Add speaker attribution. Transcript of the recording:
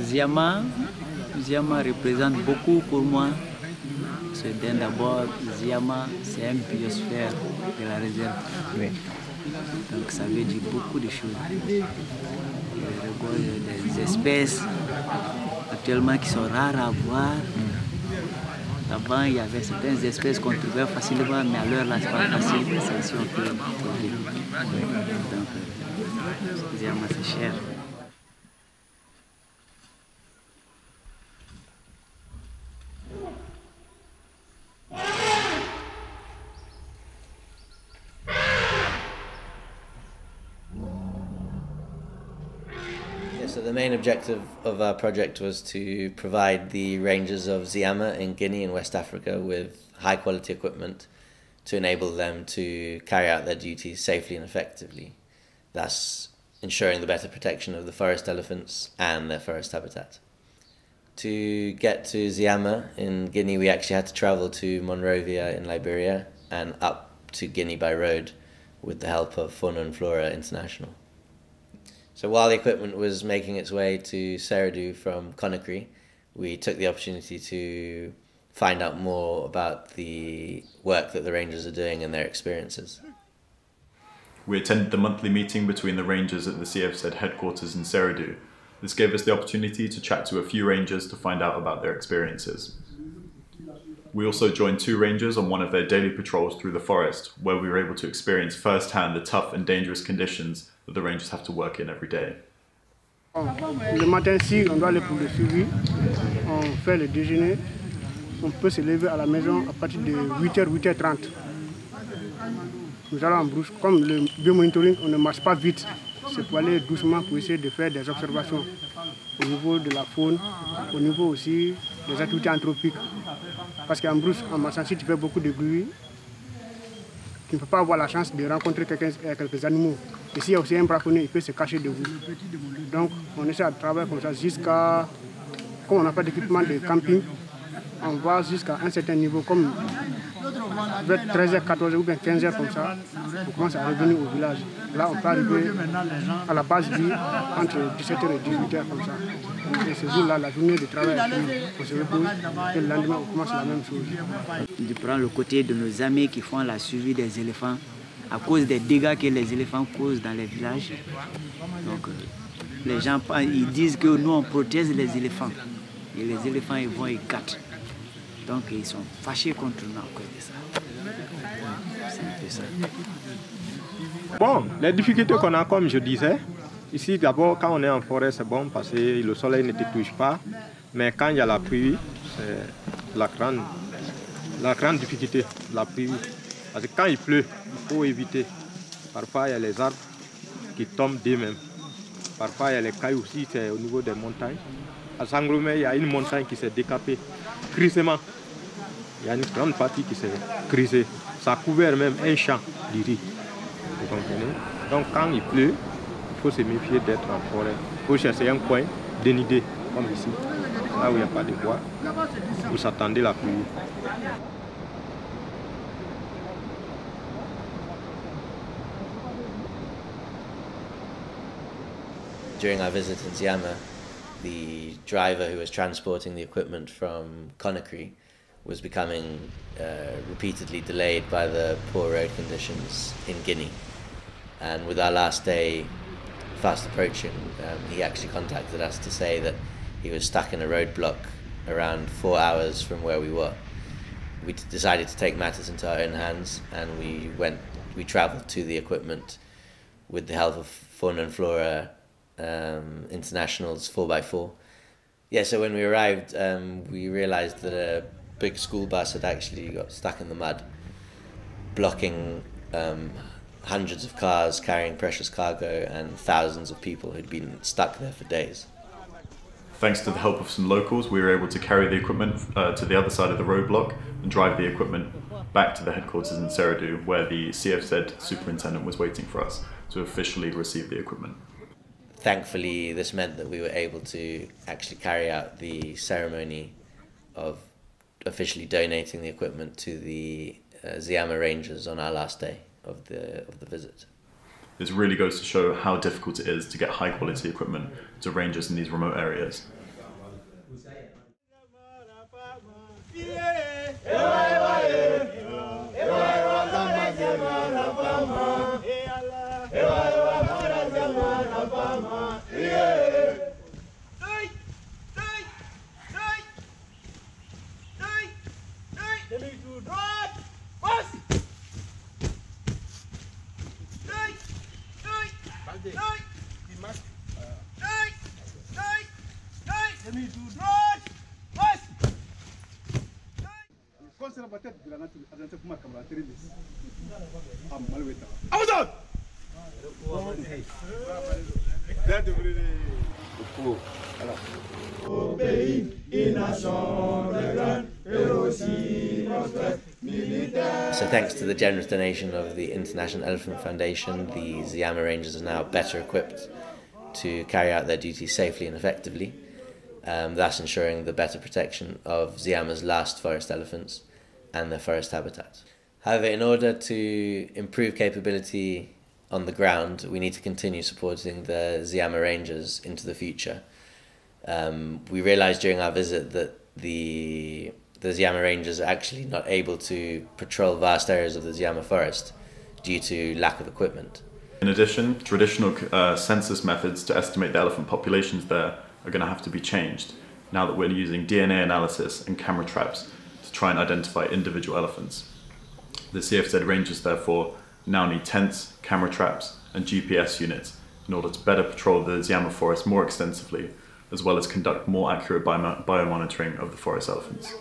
Speaker 1: Ziama, Ziama représente beaucoup pour moi. C'est d'abord, Ziama, c'est un biosphère de la réserve.
Speaker 2: Oui.
Speaker 1: Donc ça veut dire beaucoup de choses. Il y a des espèces actuellement qui sont rares à voir. Avant, il y avait certaines espèces qu'on trouvait facilement, mais à l'heure là, c'est pas facile. C'est ici on peut trouver. Donc, euh, Ziama, c'est cher.
Speaker 2: So the main objective of our project was to provide the rangers of Ziama in Guinea and West Africa with high quality equipment to enable them to carry out their duties safely and effectively, thus ensuring the better protection of the forest elephants and their forest habitat. To get to Ziama in Guinea, we actually had to travel to Monrovia in Liberia and up to Guinea by road with the help of Fauna and Flora International. So while the equipment was making its way to Seredu from Conakry, we took the opportunity to find out more about the work that the rangers are doing and their experiences.
Speaker 3: We attended the monthly meeting between the rangers at the CFZ headquarters in Seredu. This gave us the opportunity to chat to a few rangers to find out about their experiences. We also joined two rangers on one of their daily patrols through the forest, where we were able to experience firsthand the tough and dangerous conditions that the rangers have to work in every day.
Speaker 4: Euh, le matin, si on doit aller pour le suivi, on fait le déjeuner. On peut se lever à la maison à partir de 8h, 8h30. Nous allons en brousse. Comme le biomonitoring, on ne marche pas vite. C'est pour aller doucement pour essayer de faire des observations au niveau de la faune, au niveau aussi des activités anthropiques. Parce qu'en brousse, en marchant, si tu fais beaucoup de bruit, tu ne peux pas avoir la chance de rencontrer quelques, quelques animaux. Et s'il y a aussi un braconnier, il peut se cacher de vous. Donc, on essaie de travailler comme ça jusqu'à. Comme on n'a pas d'équipement de camping, on va jusqu'à un certain niveau, comme vers 13h, 14h ou bien 15h comme ça, on commence à revenir au village. Là, on peut arriver à la base vie entre 17h et 18h comme ça. Et ce jour-là, la journée de travail. On se repose et le lendemain, on commence la même chose.
Speaker 1: Je prends le côté de nos amis qui font la suivi des éléphants à cause des dégâts que les éléphants causent dans les villages. Donc, euh, les gens ils disent que nous, on protège les éléphants. Et les éléphants, ils vont, ils gâtent. Donc, ils sont fâchés contre nous à cause de ça. C'est ça.
Speaker 5: Bon, les difficultés qu'on a, comme je disais, ici d'abord quand on est en forêt c'est bon parce que le soleil ne te touche pas, mais quand il y a la pluie, c'est la grande, la grande difficulté, la pluie. Parce que quand il pleut, il faut éviter. Parfois il y a les arbres qui tombent d'eux-mêmes. Parfois il y a les cailloux aussi, c'est au niveau des montagnes. À Sangromé, il y a une montagne qui s'est décapée, crisement. Il y a une grande partie qui s'est crisée. Ça a couvert même un champ de riz. Vous comprenez? Donc quand il pleut, il faut se méfier d'être en forêt. Il faut chercher un coin dénudé, comme ici, là où il n'y a pas de bois. Vous s'attendez la pluie.
Speaker 2: In the driver who was transporting the equipment from Conakry was becoming uh, repeatedly delayed by the poor road conditions in Guinea. And with our last day fast approaching, um, he actually contacted us to say that he was stuck in a roadblock around four hours from where we were. We decided to take matters into our own hands and we went, we traveled to the equipment with the help of Fauna and Flora um, International's 4x4. Yeah, so when we arrived, um, we realized that a big school bus had actually got stuck in the mud, blocking um, hundreds of cars carrying precious cargo and thousands of people who'd been stuck there for days.
Speaker 3: Thanks to the help of some locals, we were able to carry the equipment uh, to the other side of the roadblock and drive the equipment back to the headquarters in Seredu, where the CFZ superintendent was waiting for us to officially receive the equipment.
Speaker 2: Thankfully, this meant that we were able to actually carry out the ceremony of officially donating the equipment to the uh, Rangers on our last day of the of the visit.
Speaker 3: This really goes to show how difficult it is to get high quality equipment to rangers in these remote areas.
Speaker 2: So thanks to the generous donation of the International Elephant Foundation, the Ziama Rangers are now better equipped to carry out their duties safely and effectively, um, thus ensuring the better protection of Ziama's last forest elephants and their forest habitats. However, in order to improve capability on the ground, we need to continue supporting the Ziama Rangers into the future. Um, we realised during our visit that the the Ziama Rangers are actually not able to patrol vast areas of the Ziama forest due to lack of equipment.
Speaker 3: In addition, traditional uh, census methods to estimate the elephant populations there are going to have to be changed now that we're using DNA analysis and camera traps try and identify individual elephants. The CFZ Rangers, therefore, now need tents, camera traps, and GPS units in order to better patrol the Ziama forest more extensively, as well as conduct more accurate bio- biomonitoring of the forest elephants.